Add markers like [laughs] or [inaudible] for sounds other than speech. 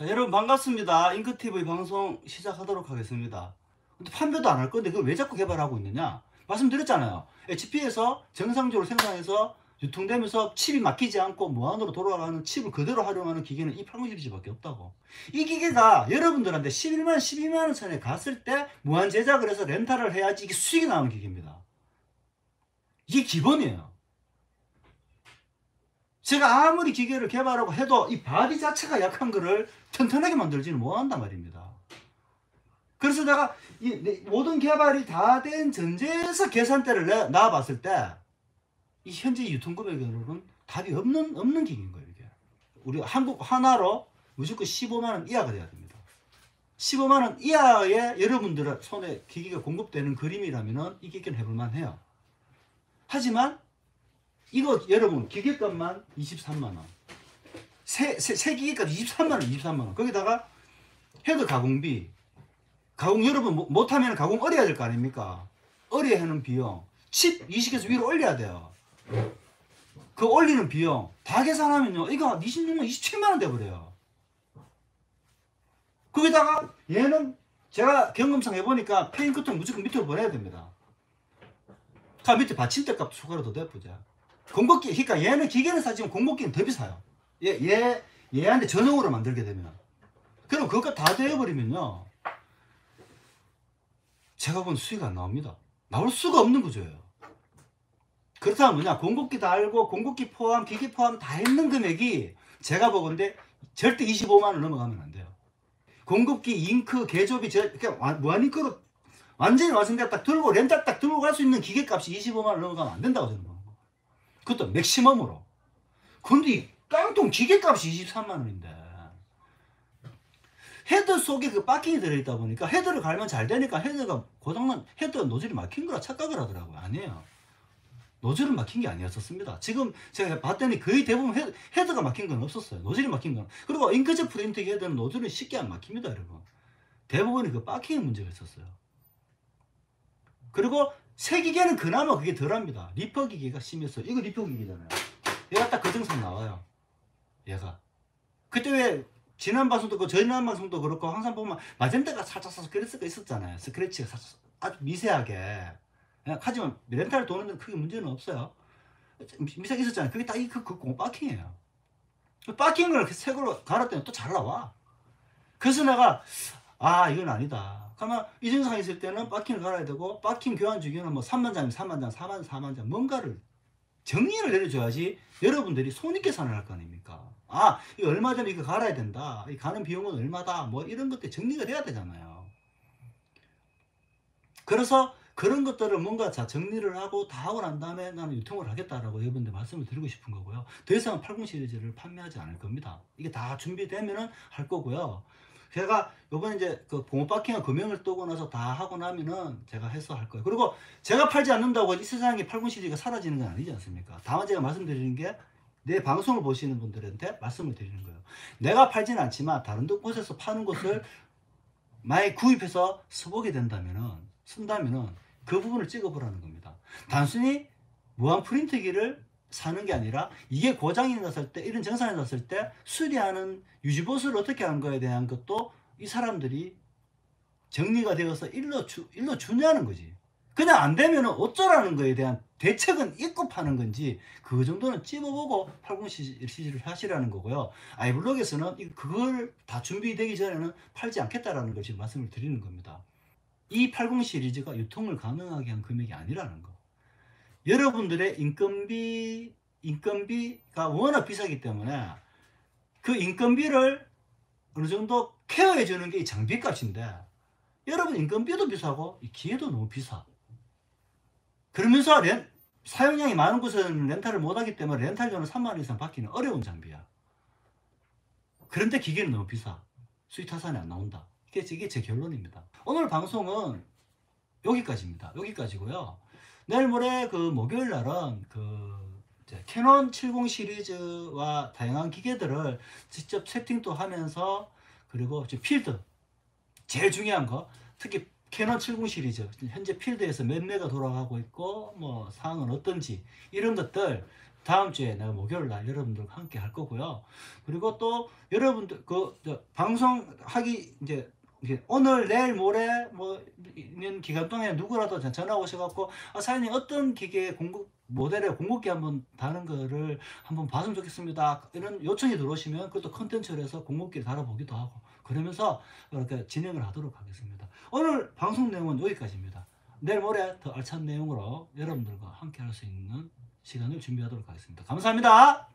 자, 여러분 반갑습니다. 잉크TV 방송 시작하도록 하겠습니다. 근데 판매도 안 할 건데 그걸 왜 자꾸 개발하고 있느냐? 말씀드렸잖아요. HP에서 정상적으로 생산해서 유통되면서 칩이 막히지 않고 무한으로 돌아가는 칩을 그대로 활용하는 기계는 이 80 시리즈밖에 없다고. 이 기계가 여러분들한테 11만, 12만 원 선에 갔을 때 무한 제작을 해서 렌탈을 해야지 이게 수익이 나오는 기계입니다. 이게 기본이에요. 제가 아무리 기계를 개발하고 해도 이 바디 자체가 약한 거를 튼튼하게 만들지는 못한단 말입니다. 그래서 내가 이 모든 개발이 다 된 전제에서 계산대를 내, 놔봤을 때 이 현재 유통 금액으로는 답이 없는 없는 기계인 거예요. 이게 우리 한국 원화로 무조건 15만 원 이하가 돼야 됩니다. 15만 원 이하의 여러분들의 손에 기계가 공급되는 그림이라면은 이 기계는 해볼만 해요. 하지만 이거 여러분 기계값만 23만 원. 새, 새, 새 기계값 23만 원, 23만 원. 거기다가 헤드 가공비. 가공 여러분 못- 못하면 가공 의뢰해야 될 거 아닙니까? 의뢰해야 하는 비용. 칩 이식해서 위로 올려야 돼요. 그 올리는 비용 다 계산하면요. 이거 26만, 27만 원 돼버려요. 거기다가 얘는 제가 경험상 해보니까 폐잉크통은 무조건 밑으로 보내야 됩니다. 그 밑에 받침대 값도 추가로 더 내보자. 공급기, 그러니까 얘는 기계는 사지만 공급기는 더 비싸요. 얘, 얘, 얘한테 전용으로 만들게 되면. 그럼 그것가 다 되어버리면요. 제가 본 수익 안 나옵니다. 나올 수가 없는 구조예요. 그렇다면 뭐냐, 공급기 달고, 공급기 포함, 기기 포함 다 있는 금액이 제가 보건데 절대 25만원 넘어가면 안 돼요. 공급기, 잉크, 개조비, 완- 무한잉크로 완전히 딱 들고, 렌탈 딱 들고 갈 수 있는 기계값이 25만원 넘어가면 안 된다고 저는 거. 그것도 맥시멈으로. 근데 이 깡통 기계값이 23만 원인데. 헤드 속에 그 바킹이 들어있다 보니까 헤드를 갈면 잘 되니까 헤드가 고장난, 헤드 노즐이 막힌 거라 착각을 하더라고요. 아니에요. 노즐은 막힌 게 아니었었습니다. 지금 제가 봤더니 거의 대부분 헤드, 헤드가 막힌 건 없었어요. 노즐이 막힌 건. 그리고 잉크젯 프린트 헤드는 노즐은 쉽게 안 막힙니다, 여러분. 대부분이 그 바킹에 문제가 있었어요. 그리고 새 기계는 그나마 그게 덜합니다. 리퍼 기계가 심했어요. 이거 리퍼 기계잖아요. 얘가 딱 그 증상 나와요. 얘가. 그때 왜 지난 방송도 그 지난 방송도 그렇고 항상 보면 마젠다가 살짝 살짝 스크래치가 있었잖아요. 스크래치가 살짝 아주 미세하게. 예, 하지만 렌탈 도는 데는 크게 문제는 없어요. 미세하게 있었잖아요. 그게 딱이그 그, 그 바킹이에요. 그 바킹을 새 걸로 갈았더니 또 잘 나와. 그래서 내가 아 이건 아니다. 그러면 이 증상이 있을 때는 바킹을 갈아야 되고 바킹 교환 주기는 뭐 3만 장이면 3만 장, 4만 4만 장 뭔가를 정리를 내려줘야지 여러분들이 손익 계산을 할 거 아닙니까? 아, 이 얼마 전에 이거 갈아야 된다. 이 가는 비용은 얼마다. 뭐 이런 것들 정리가 돼야 되잖아요. 그래서 그런 것들을 뭔가 자 정리를 하고 다 하고 난 다음에 나는 유통을 하겠다라고 여러분들 말씀을 드리고 싶은 거고요. 더 이상 80 시리즈를 판매하지 않을 겁니다. 이게 다 준비되면은 할 거고요. 제가 요번에 이제 그 봉어바킹과 금형을 뜨고 나서 다 하고 나면은 제가 해서 할 거예요. 그리고 제가 팔지 않는다고 이 세상에 80 시리즈가 사라지는 건 아니지 않습니까? 다만 제가 말씀드리는 게 내 방송을 보시는 분들한테 말씀을 드리는 거예요. 내가 팔지는 않지만 다른 곳에서 파는 것을 [laughs] 만약 구입해서 써보게 된다면은 쓴다면은 그 부분을 찍어보라는 겁니다. 단순히 무한 프린트기를 사는 게 아니라 이게 고장이 났을 때 이런 정상이 났을 때 수리하는 유지보수를 어떻게 하는 거에 대한 것도 이 사람들이 정리가 되어서 일러 주 일러 주냐는 거지. 그냥 안 되면 어쩌라는 거에 대한 대책은 있고 파는 건지 그 정도는 찝어보고 80 시리즈를 하시라는 거고요. 아이블록에서는 이- 그걸 다 준비되기 전에는 팔지 않겠다라는 걸 지금 말씀을 드리는 겁니다. 이 80 시리즈가 유통을 가능하게 한 금액이 아니라는 거. 여러분들의 인건비 인건비가 워낙 비싸기 때문에 그 인건비를 어느 정도 케어해 주는 게 이 장비값인데 여러분 인건비도 비싸고 이 기회도 너무 비싸. 그러면서 렌, 사용량이 많은 곳은 렌탈을 못하기 때문에 렌탈료는 3만 원 이상 받기는 어려운 장비야. 그런데 기계는 너무 비싸. 수익 타산이 안 나온다. 이게, 이게 제 결론입니다. 오늘 방송은 여기까지입니다. 여기까지고요. 내일 모레 그 목요일 날은 그 이제 캐논 70 시리즈와 다양한 기계들을 직접 세팅도 하면서 그리고 이제 필드 제일 중요한 거 특히 캐논 70 시리즈 현재 필드에서 몇 매가 돌아가고 있고 뭐 상황은 어떤지 이런 것들 다음 주에 내가 목요일 날 여러분들과 함께 할 거고요. 그리고 또 여러분들 그저 방송 하기 이제 이게 오늘 내일 모레 뭐 있는 기간 동안에 누구라도 전- 전화 오셔갖고 아, 사장님 어떤 기계 공급 모델의 공급기 한번 다는 거를 한번 봤으면 좋겠습니다. 이런 요청이 들어오시면 그것도 컨텐츠로 해서 공급기를 달아보기도 하고 그러면서 이렇게 진행을 하도록 하겠습니다. 오늘 방송 내용은 여기까지입니다. 내일 모레 더 알찬 내용으로 여러분들과 함께 할 수 있는 시간을 준비하도록 하겠습니다. 감사합니다.